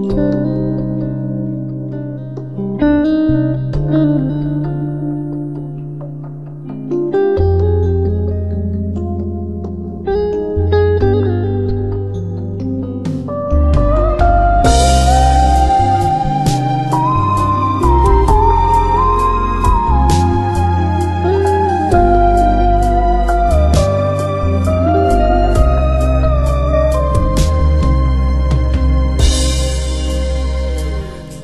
Música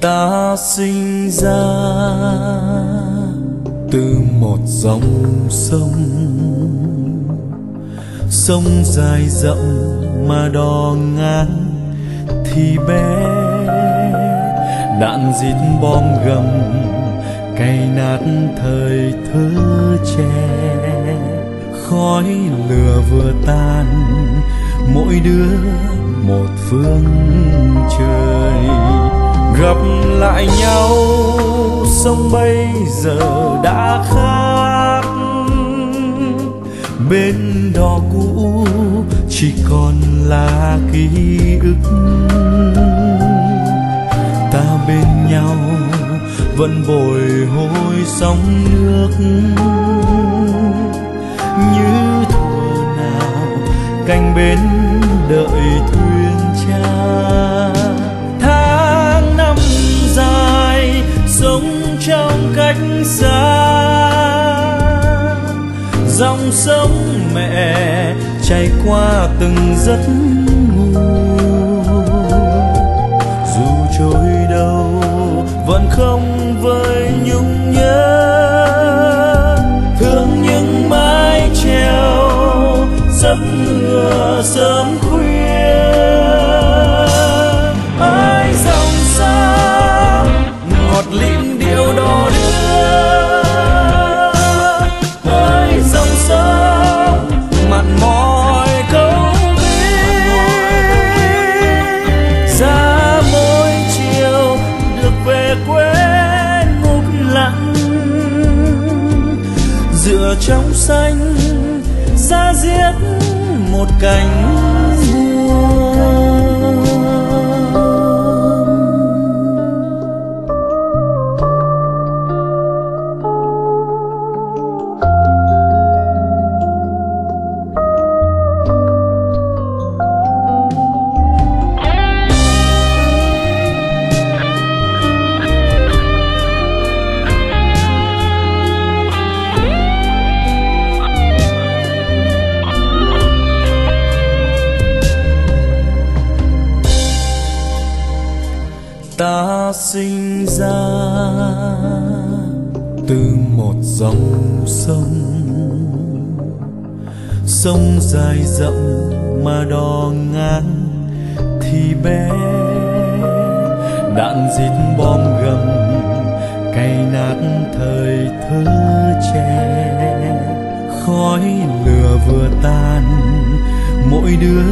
ta sinh ra từ một dòng sông. Sông dài rộng mà đò ngang thì bé đạn dít bom gầm cay nát thời thơ trẻ khói lửa vừa tan, mỗi đứa một phương trời gặp lại nhau. Sông bây giờ đã khác. Bên đò cũ chỉ còn là ký ức. Ta bên nhau vẫn bồi hồi sóng nước. Sống mẹ, trải qua từng giấc ngủ. Dù trôi đâu, vẫn không vơi nhung nhớ. Thương những mái treo giấc mưa sớm khuya. Trong xanh ra giết một cành. Ta sinh ra từ một dòng sông. Sông dài rộng mà đò ngang thì bé đạn dít bom gầm cay nát thời thơ trẻ. Khói lửa vừa tan, mỗi đứa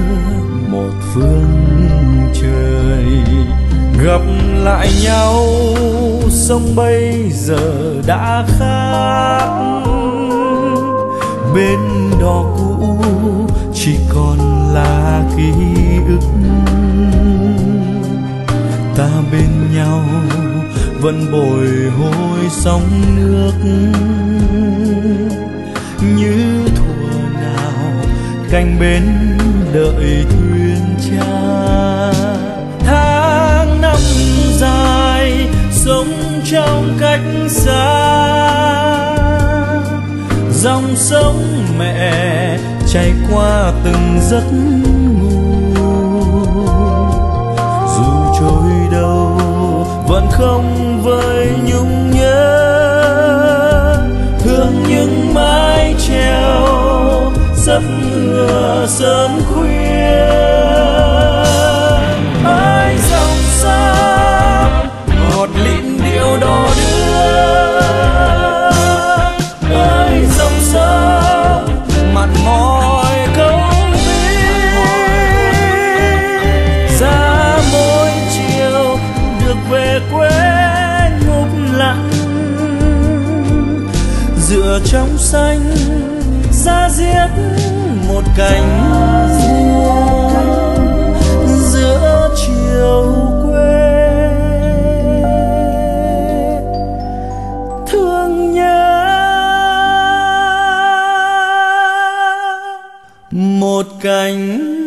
một phương trời gặp lại nhau, sông bây giờ đã khác. Bên đó cũ chỉ còn là ký ức. Ta bên nhau vẫn bồi hồi sóng nước. Như thuở nào canh bên đợi thương. Dài sống trong cách xa. Dòng sông mẹ chảy qua từng giấc ngủ. Dù trôi đâu vẫn không vơi nhung nhớ. Thương những mái treo giấc ngựa sớm khuya. lửa trong xanh, ra giết một cành vuông giữa chiều quê. Thương nhớ một cánh